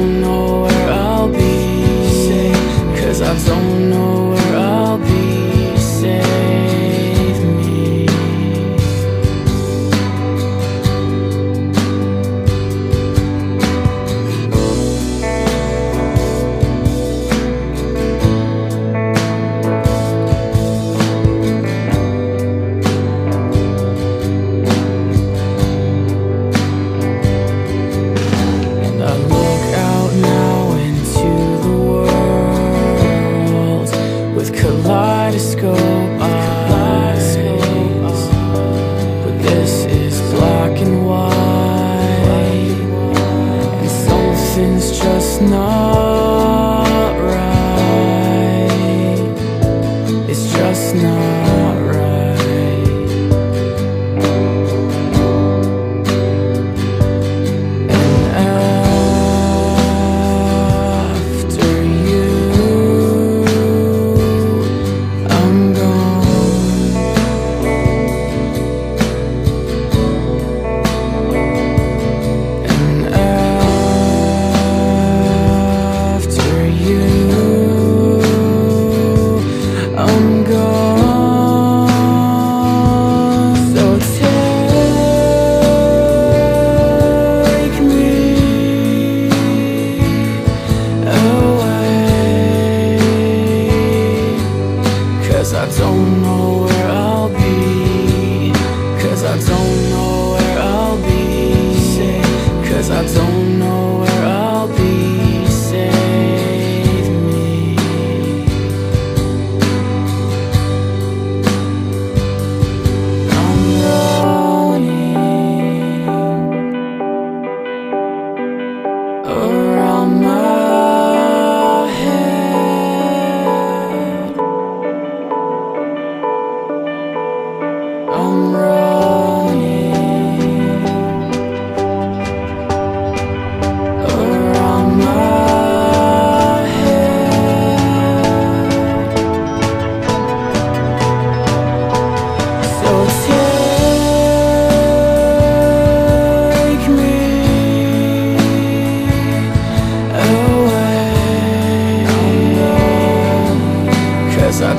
don't know where I'll be Cause I don't know with kaleidoscope. I don't know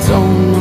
总